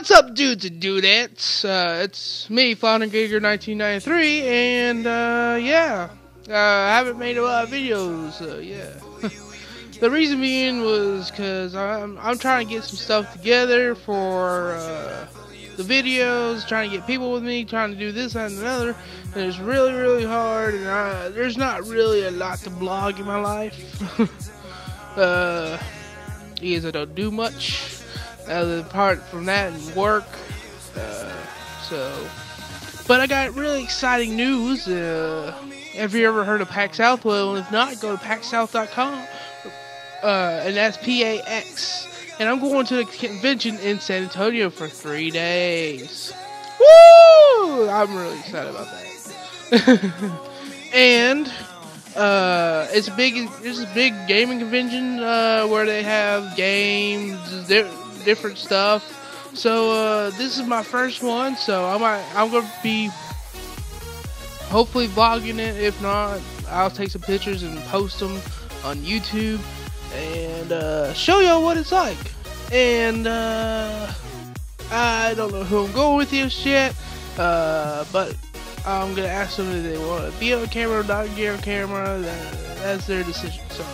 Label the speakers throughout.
Speaker 1: What's up, dudes and dudettes? Uh, it's me, Flounder Giger 1993, and uh, yeah, uh, I haven't made a lot of videos. Uh, yeah, the reason being was because I'm I'm trying to get some stuff together for uh, the videos, trying to get people with me, trying to do this and another, and it's really really hard. And I, there's not really a lot to blog in my life. uh, because I don't do much other apart from that work. Uh, so, but I got really exciting news. Uh, have you ever heard of PAX South? Well, if not, go to paxsouth.com. Uh, and that's P A X. And I'm going to the convention in San Antonio for three days. Woo! I'm really excited about that. and uh, it's a big, it's a big gaming convention uh, where they have games, different stuff. So uh, this is my first one, so I might I'm gonna be hopefully vlogging it. If not, I'll take some pictures and post them on YouTube and uh, show y'all what it's like. And uh, I don't know who I'm going with this yet, uh, but I'm gonna ask them if they want to be on camera not be on camera. That, that's their decision. So,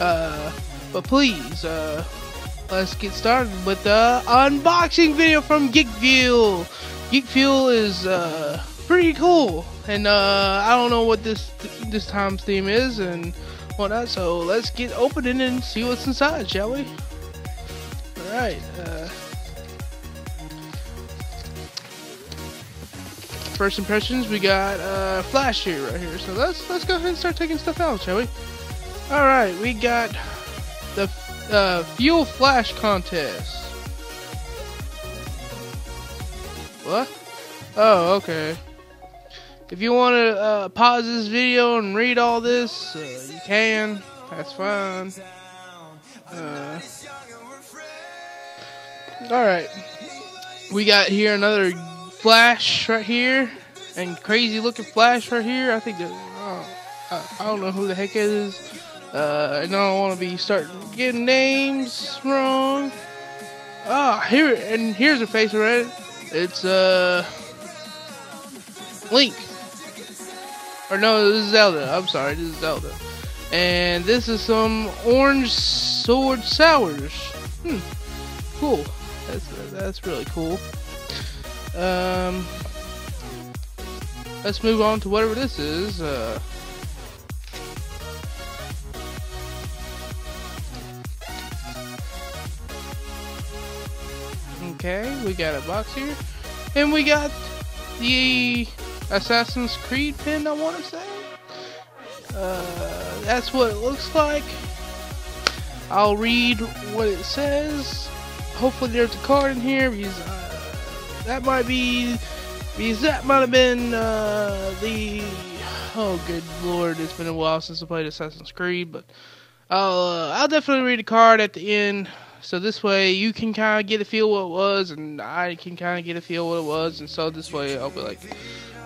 Speaker 1: uh, but please, uh, let's get started with the unboxing video from Geek Fuel. Geek Fuel is uh, pretty cool, and uh, I don't know what this this time's theme is and whatnot. So let's get opening and see what's inside, shall we? All right. Uh, first impressions, we got uh, Flash here right here. So let's let's go ahead and start taking stuff out, shall we? All right, we got the uh, Fuel Flash Contest. What? Oh, okay. If you want to uh, pause this video and read all this, uh, you can. That's fine. Uh, Alright. We got here another Flash right here. And crazy looking Flash right here. I think that. Oh, I, I don't know who the heck it is. Uh, I don't want to be starting getting names wrong. Ah, oh, here and here's a face already. It's uh Link. Or no, this is Zelda. I'm sorry, this is Zelda. And this is some orange sword sours. Hmm. Cool. That's that's really cool. Um. Let's move on to whatever this is. Uh. Okay, we got a box here. And we got the Assassin's Creed pin, I want to say. Uh, that's what it looks like. I'll read what it says. Hopefully there's a card in here because uh, that might be because that might have been uh, the oh good lord it's been a while since I played Assassin's Creed but I'll uh, I'll definitely read a card at the end so this way you can kind of get a feel what it was, and I can kind of get a feel what it was, and so this way I'll be like,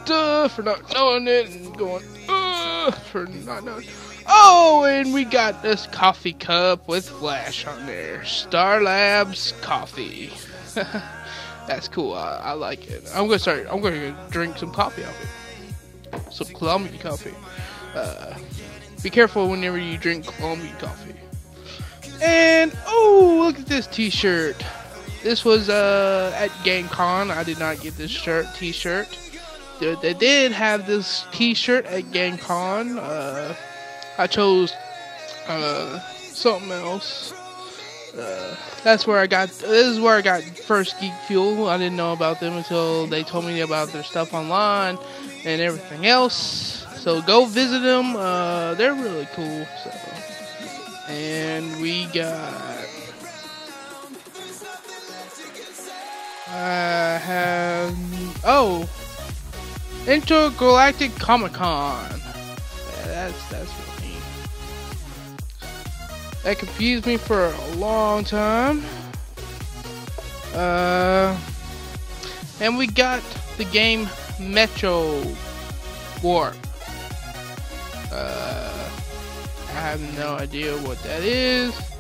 Speaker 1: duh, for not knowing it, and going, uh, for not knowing. Oh, and we got this coffee cup with flash on there. Star Labs coffee. That's cool. I, I, like it. I'm gonna start. I'm gonna drink some coffee out of it. Some Colombian coffee. Uh, be careful whenever you drink Colombian coffee. And oh, look at this T-shirt. This was uh, at GameCon. I did not get this shirt T-shirt. They, did have this T-shirt at GameCon. Uh, I chose uh, something else. Uh, that's where I got. This is where I got first Geek Fuel. I didn't know about them until they told me about their stuff online and everything else. So go visit them. Uh, they're really cool. So. And we got. I have. Oh! Intergalactic Comic Con. Yeah, that's, that's really neat. That confused me for a long time. Uh. And we got the game Metro Warp. Uh. I have no idea what that is.